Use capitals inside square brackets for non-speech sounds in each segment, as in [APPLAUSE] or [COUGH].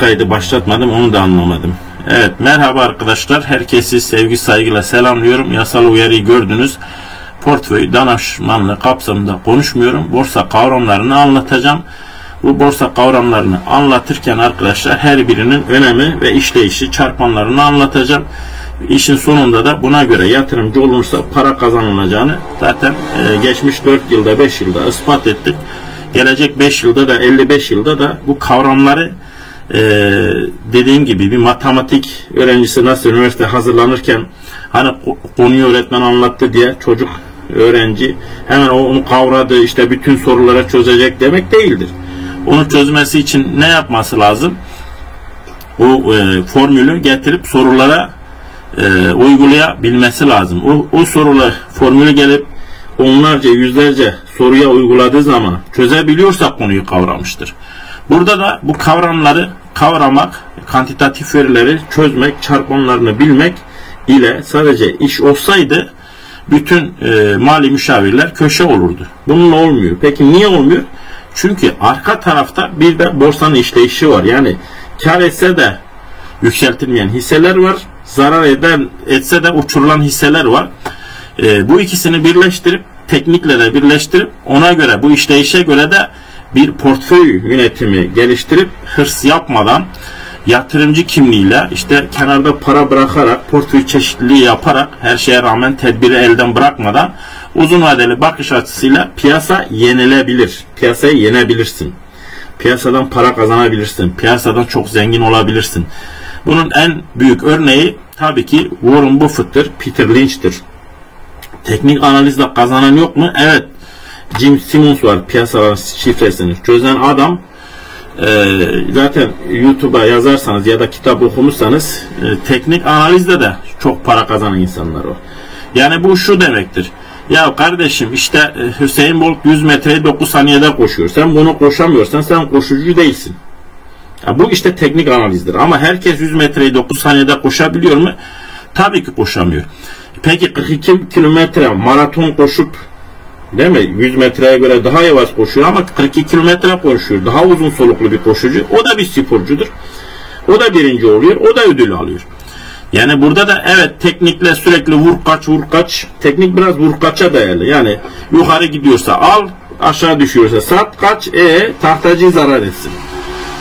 kaydı başlatmadım onu da anlamadım. Evet merhaba arkadaşlar. Herkesi sevgi saygıyla selamlıyorum. Yasal uyarıyı gördünüz. Portföy danışmanlığı kapsamında konuşmuyorum. Borsa kavramlarını anlatacağım. Bu borsa kavramlarını anlatırken arkadaşlar her birinin önemi ve işleyişi çarpanlarını anlatacağım. İşin sonunda da buna göre yatırımcı olursa para kazanılacağını zaten e, geçmiş 4 yılda 5 yılda ispat ettik. Gelecek 5 yılda da 55 yılda da bu kavramları e, dediğim gibi bir matematik öğrencisi nasıl üniversite hazırlanırken hani konuyu öğretmen anlattı diye çocuk öğrenci hemen onu kavradı işte bütün sorulara çözecek demek değildir. Onu çözmesi için ne yapması lazım? O e, formülü getirip sorulara e, uygulayabilmesi lazım. O, o sorular formülü gelip onlarca yüzlerce soruya uyguladığı zaman çözebiliyorsa konuyu kavramıştır. Burada da bu kavramları kavramak, kantitatif verileri çözmek, çarpanlarını bilmek ile sadece iş olsaydı bütün e, mali müşavirler köşe olurdu. Bunun olmuyor. Peki niye olmuyor? Çünkü arka tarafta bir de borsanın işleyişi var. Yani kar etse de yükseltilmeyen hisseler var. Zarar eden etse de uçurulan hisseler var. E, bu ikisini birleştirip teknikle de birleştirip ona göre bu işleyişe göre de bir portföy yönetimi geliştirip hırs yapmadan yatırımcı kimliğiyle işte kenarda para bırakarak portföy çeşitliliği yaparak her şeye rağmen tedbiri elden bırakmadan uzun vadeli bakış açısıyla piyasa yenilebilir. Piyasayı yenebilirsin. Piyasadan para kazanabilirsin. Piyasadan çok zengin olabilirsin. Bunun en büyük örneği tabii ki Warren Buffett'tır, Peter Lynch'tir. Teknik analizle kazanan yok mu? Evet. Jim Simmons var piyasaların şifresini çözen adam e, zaten YouTube'a yazarsanız ya da kitap okumuşsanız e, teknik analizde de çok para kazanan insanlar o. Yani bu şu demektir. Ya kardeşim işte e, Hüseyin Bolt 100 metreyi 9 saniyede koşuyor. Sen bunu koşamıyorsan sen koşucu değilsin. Ya bu işte teknik analizdir. Ama herkes 100 metreyi 9 saniyede koşabiliyor mu? Tabii ki koşamıyor. Peki 42 kilometre maraton koşup Değil mi? 100 metreye göre daha yavaş koşuyor ama 42 kilometre koşuyor. Daha uzun soluklu bir koşucu. O da bir sporcudur. O da birinci oluyor. O da ödül alıyor. Yani burada da evet teknikle sürekli vur kaç vur kaç. Teknik biraz vur kaça dayalı. Yani yukarı gidiyorsa al, aşağı düşüyorsa sat kaç, e tahtacı zarar etsin.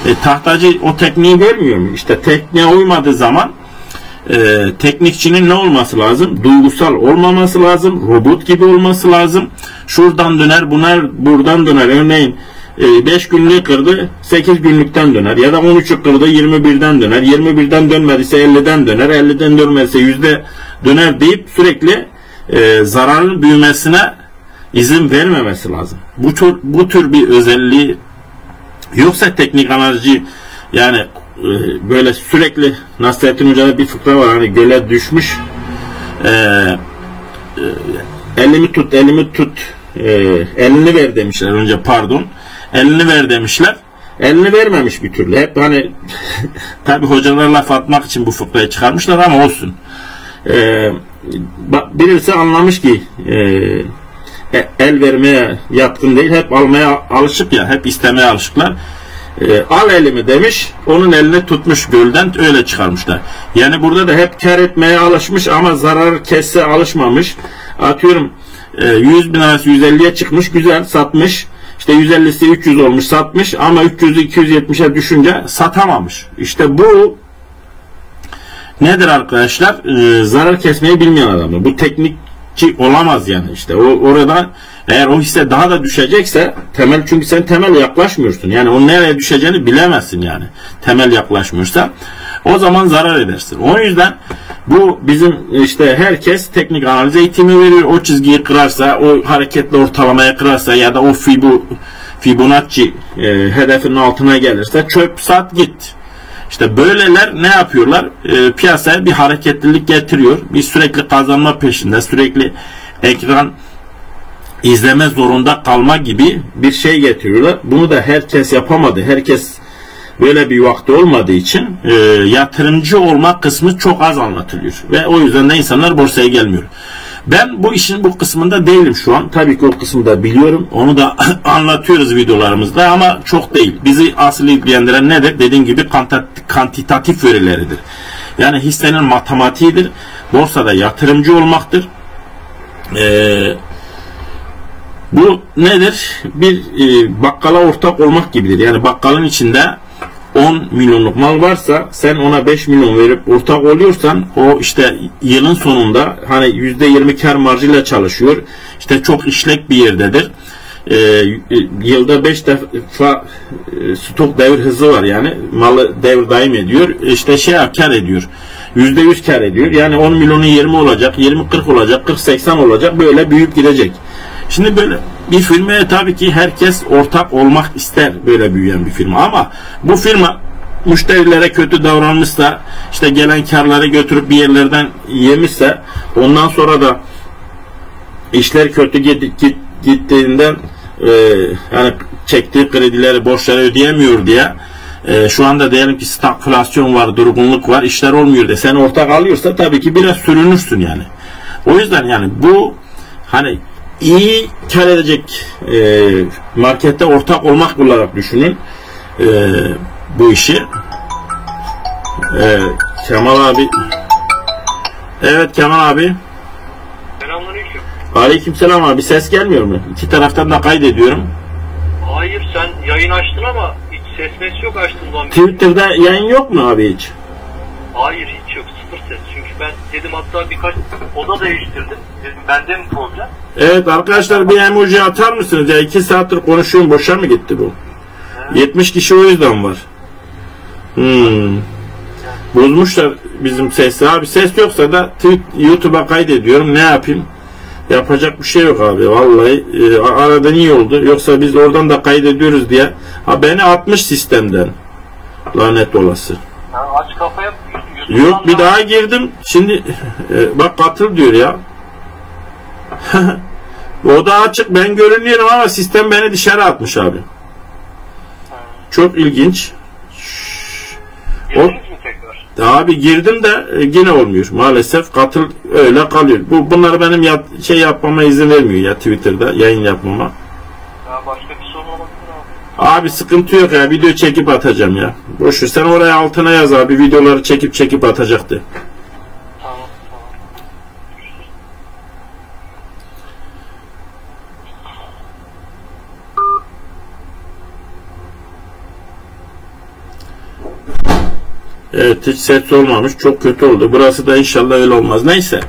E, tahtacı o tekniği vermiyor mu? İşte tekniğe uymadığı zaman e, teknikçinin ne olması lazım? Duygusal olmaması lazım. Robot gibi olması lazım. Şuradan döner, bunlar buradan döner. Örneğin 5 e, günlük kırdı 8 günlükten döner ya da 13'ü kırdı 21'den döner 21'den dönmediyse 50'den döner 50'den dönmezse yüzde döner deyip sürekli e, zararın büyümesine izin vermemesi lazım. Bu tür, bu tür bir özelliği yoksa teknik analizci yani böyle sürekli Nasrettin Hoca'da bir fıkra var hani göle düşmüş. E, e, elimi tut elimi tut e, elini ver demişler önce pardon. Elini ver demişler elini vermemiş bir türlü. Hep hani [LAUGHS] tabi hocalar laf atmak için bu fıkrayı çıkarmışlar ama olsun. E, birisi anlamış ki e, e, el vermeye yatkın değil hep almaya alışık ya hep istemeye alışıklar e, al elimi demiş onun elini tutmuş gölden öyle çıkarmışlar. Yani burada da hep kar etmeye alışmış ama zarar kesse alışmamış. Atıyorum e, 100 bin arası 150'ye çıkmış güzel satmış. İşte 150'si 300 olmuş satmış ama 300'ü 270'e düşünce satamamış. İşte bu nedir arkadaşlar? Ee, zarar kesmeyi bilmeyen adamı. Bu teknikçi olamaz yani işte. O, orada eğer o hisse daha da düşecekse temel çünkü sen temel yaklaşmıyorsun. Yani o nereye düşeceğini bilemezsin yani. Temel yaklaşmıyorsa o zaman zarar edersin. O yüzden bu bizim işte herkes teknik analiz eğitimi veriyor. O çizgiyi kırarsa, o hareketli ortalamaya kırarsa ya da o Fibonacci e, hedefinin altına gelirse çöp sat git. İşte böyleler ne yapıyorlar? E, piyasaya bir hareketlilik getiriyor. Bir sürekli kazanma peşinde, sürekli ekran izleme zorunda kalma gibi bir şey getiriyorlar. Bunu da herkes yapamadı. Herkes böyle bir vakti olmadığı için e, yatırımcı olma kısmı çok az anlatılıyor. Ve o yüzden de insanlar borsaya gelmiyor. Ben bu işin bu kısmında değilim şu an. Tabii ki o kısmı da biliyorum. Onu da [LAUGHS] anlatıyoruz videolarımızda ama çok değil. Bizi asıl ilgilendiren nedir? Dediğim gibi kantitatif verileridir. Yani hissenin matematiğidir. Borsada yatırımcı olmaktır. Ee, bu nedir? Bir e, bakkala ortak olmak gibidir. Yani bakkalın içinde 10 milyonluk mal varsa sen ona 5 milyon verip ortak oluyorsan o işte yılın sonunda hani %20 kar marjıyla çalışıyor. İşte çok işlek bir yerdedir. Ee, yılda 5 defa e, stok devir hızı var yani malı devir daim ediyor. İşte şey kar ediyor. %100 kar ediyor. Yani 10 milyonu 20 olacak, 20-40 olacak, 40-80 olacak böyle büyüyüp gidecek. Şimdi böyle bir firmaya tabii ki herkes ortak olmak ister böyle büyüyen bir firma. Ama bu firma müşterilere kötü davranmışsa işte gelen karları götürüp bir yerlerden yemişse ondan sonra da işler kötü git, gittiğinden e, yani çektiği kredileri borçları ödeyemiyor diye e, şu anda diyelim ki stagflasyon var durgunluk var işler olmuyor de sen ortak alıyorsa tabii ki biraz sürünürsün yani. O yüzden yani bu hani iyi kar edecek e, markette ortak olmak olarak düşünün e, bu işi. E, Kemal abi Evet Kemal abi Selamünaleyküm. Aleykümselam abi ses gelmiyor mu? İki taraftan da kaydediyorum. Hayır sen yayın açtın ama hiç ses mes yok açtığından. Twitter'da yayın yok mu abi hiç? Hayır ses. Çünkü ben dedim hatta birkaç oda değiştirdim. Dedim bende mi problem? Evet arkadaşlar bir emoji atar mısınız? Ya iki saattir konuşuyorum boşa mı gitti bu? 70 kişi o yüzden var. Hmm. Bozmuşlar bizim sesi. Abi ses yoksa da YouTube'a kaydediyorum. Ne yapayım? Yapacak bir şey yok abi. Vallahi e, aradan iyi oldu. Yoksa biz oradan da kaydediyoruz diye. Ha beni atmış sistemden. Lanet olası. Ha, aç kafaya Yok bir daha girdim. Şimdi e, bak katıl diyor ya. [LAUGHS] o da açık. Ben görünüyorum ama sistem beni dışarı atmış abi. Çok ilginç. Tekrar? Abi girdim de e, yine olmuyor. Maalesef katıl öyle kalıyor. Bu bunları benim yap, şey yapmama izin vermiyor ya Twitter'da yayın yapmama. Ya başka bir sorun olabilir abi. Sıkıntı yok ya video çekip atacağım ya. Boşver sen oraya altına yaz abi videoları çekip çekip atacaktı. Tamam tamam. Evet hiç ses olmamış. Çok kötü oldu. Burası da inşallah öyle olmaz. Neyse.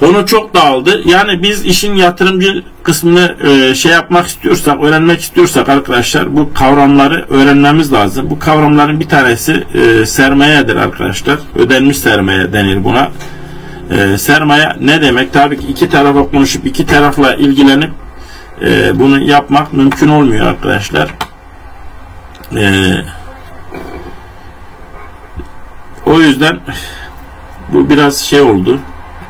Konu çok dağıldı. Yani biz işin yatırımcı kısmını e, şey yapmak istiyorsak, öğrenmek istiyorsak arkadaşlar bu kavramları öğrenmemiz lazım. Bu kavramların bir tanesi e, sermayedir arkadaşlar. Ödenmiş sermaye denir buna. E, sermaye ne demek? Tabii ki iki tarafa konuşup iki tarafla ilgilenip e, bunu yapmak mümkün olmuyor arkadaşlar. Eee o yüzden bu biraz şey oldu.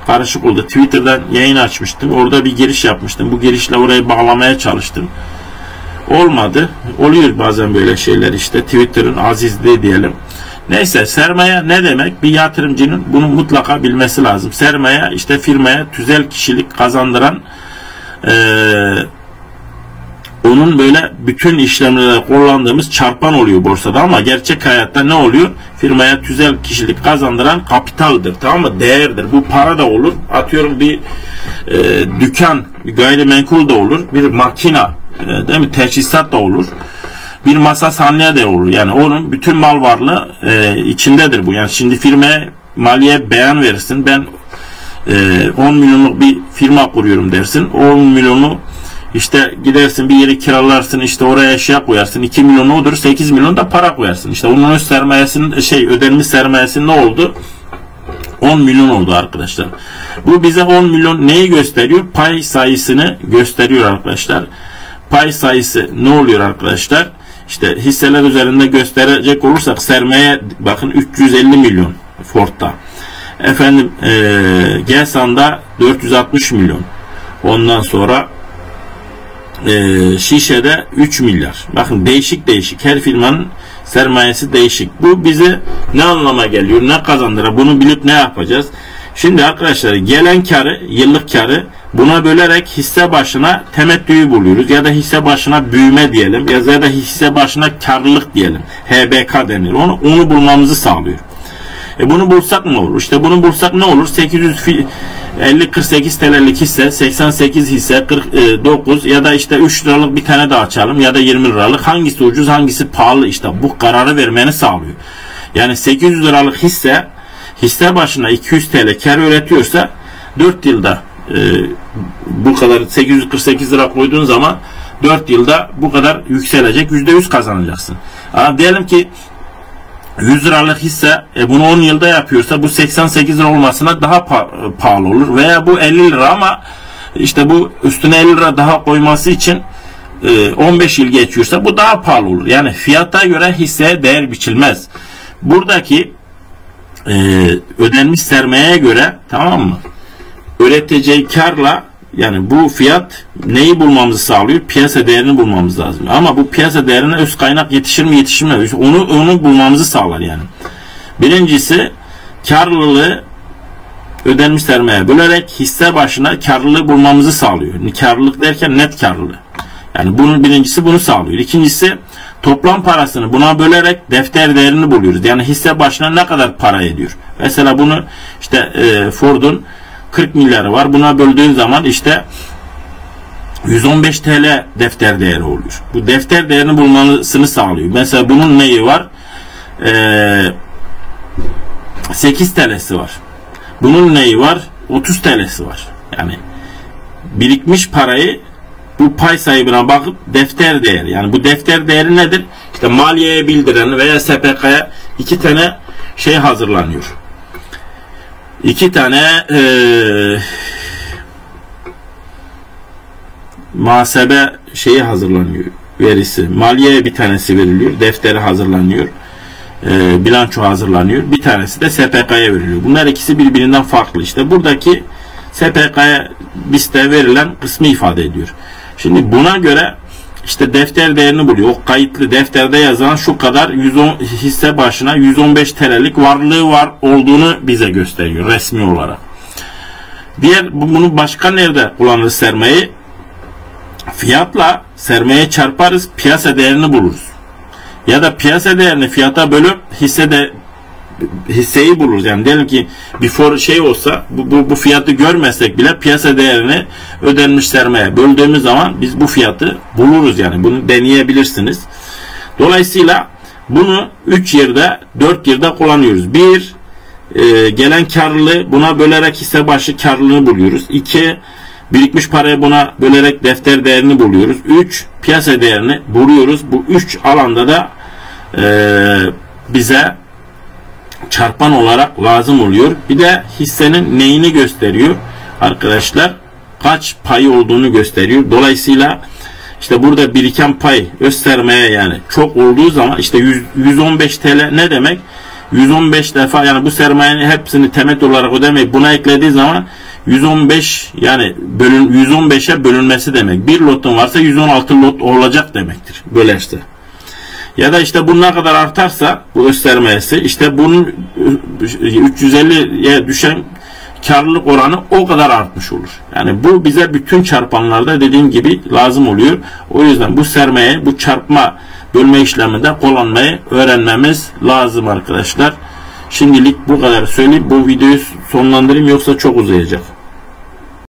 Karışık oldu. Twitter'dan yayın açmıştım. Orada bir giriş yapmıştım. Bu girişle orayı bağlamaya çalıştım. Olmadı. Oluyor bazen böyle şeyler işte. Twitter'ın azizliği diyelim. Neyse sermaye ne demek? Bir yatırımcının bunu mutlaka bilmesi lazım. Sermaye işte firmaya tüzel kişilik kazandıran eee onun böyle bütün işlemlerde kullandığımız çarpan oluyor borsada ama gerçek hayatta ne oluyor? Firmaya tüzel kişilik kazandıran kapitaldır tamam mı? Değerdir. Bu para da olur. Atıyorum bir e, dükkan, bir gayrimenkul da olur. Bir makina, e, değil mi? Teçhizat da olur. Bir masa saniye de olur. Yani onun bütün mal varlığı e, içindedir bu. Yani şimdi firmaya maliye beyan verirsin. Ben e, 10 milyonluk bir firma kuruyorum dersin. 10 milyonu işte gidersin bir yeri kiralarsın işte oraya eşya koyarsın 2 milyon odur 8 milyon da para koyarsın. İşte onun sermayesinin şey ödenmiş sermayesi ne oldu? 10 milyon oldu arkadaşlar. Bu bize 10 milyon neyi gösteriyor? Pay sayısını gösteriyor arkadaşlar. Pay sayısı ne oluyor arkadaşlar? İşte hisseler üzerinde gösterecek olursak sermaye bakın 350 milyon Ford'da. Efendim e, Gelsan'da 460 milyon. Ondan sonra e, Şişe'de 3 milyar. Bakın değişik değişik. Her firmanın sermayesi değişik. Bu bize ne anlama geliyor? Ne kazandırır? Bunu bilip ne yapacağız? Şimdi arkadaşlar gelen karı, yıllık karı buna bölerek hisse başına temettüyü buluyoruz. Ya da hisse başına büyüme diyelim. Ya da hisse başına karlılık diyelim. HBK denir. Onu, onu bulmamızı sağlıyor. E bunu bulsak ne olur? İşte bunu bulsak ne olur? 850 48 TL'lik hisse, 88 hisse, 49 ya da işte 3 liralık bir tane daha açalım ya da 20 liralık. Hangisi ucuz, hangisi pahalı işte bu kararı vermeni sağlıyor. Yani 800 liralık hisse hisse başına 200 TL kar üretiyorsa 4 yılda e, bu kadar 848 lira koyduğun zaman 4 yılda bu kadar yükselecek %100 kazanacaksın. Ama diyelim ki 100 liralık hisse e, bunu 10 yılda yapıyorsa bu 88 lira olmasına daha pa- pahalı olur veya bu 50 lira ama işte bu üstüne 50 lira daha koyması için e, 15 yıl geçiyorsa bu daha pahalı olur. Yani fiyata göre hisseye değer biçilmez. Buradaki e, ödenmiş sermayeye göre tamam mı? Üreteceği karla yani bu fiyat neyi bulmamızı sağlıyor? Piyasa değerini bulmamız lazım. Ama bu piyasa değerine öz kaynak yetişir mi yetişmez mi? Onu, onu bulmamızı sağlar yani. Birincisi karlılığı ödenmiş sermaye bölerek hisse başına karlılığı bulmamızı sağlıyor. Karlılık derken net karlılığı. Yani bunun birincisi bunu sağlıyor. İkincisi toplam parasını buna bölerek defter değerini buluyoruz. Yani hisse başına ne kadar para ediyor. Mesela bunu işte e, Ford'un 40 milyarı var. Buna böldüğün zaman işte 115 TL defter değeri oluyor. Bu defter değerini bulmasını sağlıyor. Mesela bunun neyi var? Ee, 8 TL'si var. Bunun neyi var? 30 TL'si var. Yani birikmiş parayı bu pay sahibine bakıp defter değeri. Yani bu defter değeri nedir? İşte maliyeye bildiren veya SPK'ya iki tane şey hazırlanıyor iki tane e, muhasebe şeyi hazırlanıyor verisi. Maliye bir tanesi veriliyor. Defteri hazırlanıyor. E, bilanço hazırlanıyor. Bir tanesi de SPK'ya veriliyor. Bunlar ikisi birbirinden farklı. İşte buradaki SPK'ya BIST'e verilen kısmı ifade ediyor. Şimdi buna göre işte defter değerini buluyor. O kayıtlı defterde yazan şu kadar 110 hisse başına 115 TL'lik varlığı var olduğunu bize gösteriyor resmi olarak. Diğer bunu başka nerede kullanırız sermayeyi? Fiyatla sermaye çarparız, piyasa değerini buluruz. Ya da piyasa değerini fiyata bölüp hisse de hisseyi buluruz. Yani diyelim ki bir for şey olsa bu, bu, bu fiyatı görmezsek bile piyasa değerini ödenmiş sermaye böldüğümüz zaman biz bu fiyatı buluruz yani. Bunu deneyebilirsiniz. Dolayısıyla bunu 3 yerde 4 yerde kullanıyoruz. 1 e, gelen karlılığı buna bölerek hisse başı karlılığını buluyoruz. 2 birikmiş parayı buna bölerek defter değerini buluyoruz. 3 piyasa değerini buluyoruz. Bu 3 alanda da e, bize çarpan olarak lazım oluyor. Bir de hissenin neyini gösteriyor arkadaşlar? Kaç pay olduğunu gösteriyor. Dolayısıyla işte burada biriken pay göstermeye yani çok olduğu zaman işte 100, 115 TL ne demek? 115 defa yani bu sermayenin hepsini temet olarak ödemeyip buna eklediği zaman 115 yani bölün 115'e bölünmesi demek. Bir lotun varsa 116 lot olacak demektir. Böyleşti. Ya da işte bu ne kadar artarsa bu göstermesi işte bunun 350'ye düşen karlılık oranı o kadar artmış olur. Yani bu bize bütün çarpanlarda dediğim gibi lazım oluyor. O yüzden bu sermaye, bu çarpma bölme işleminde kullanmayı öğrenmemiz lazım arkadaşlar. Şimdilik bu kadar söyleyip bu videoyu sonlandırayım yoksa çok uzayacak.